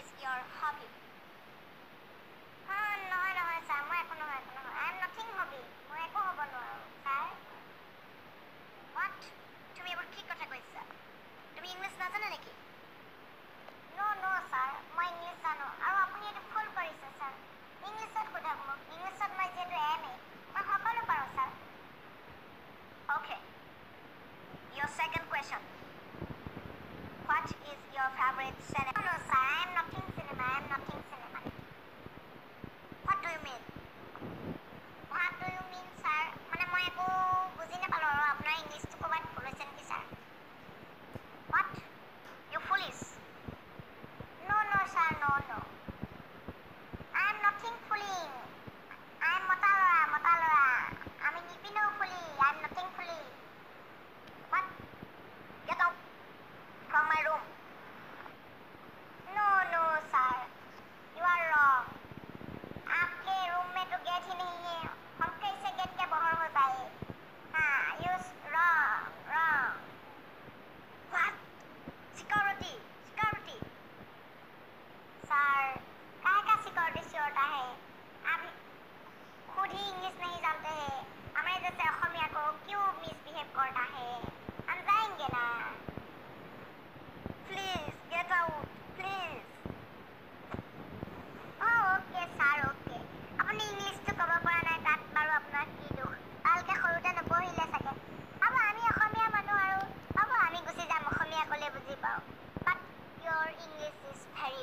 is your hobby?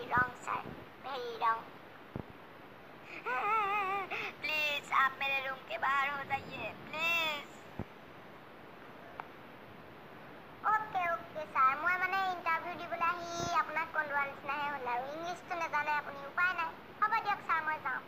very wrong sir very wrong please आप मेरे room के बाहर हो जाइए प्लीज़ ओके ओके सर मैं मैंने इंटरव्यू দিবলা হি আপোনাক কোন ওয়ান্স নাই হলা ইংলিশ তো নাজানে আপুনি উপায় নাই হ'ব দিয়ক ছাৰ মই যাওঁ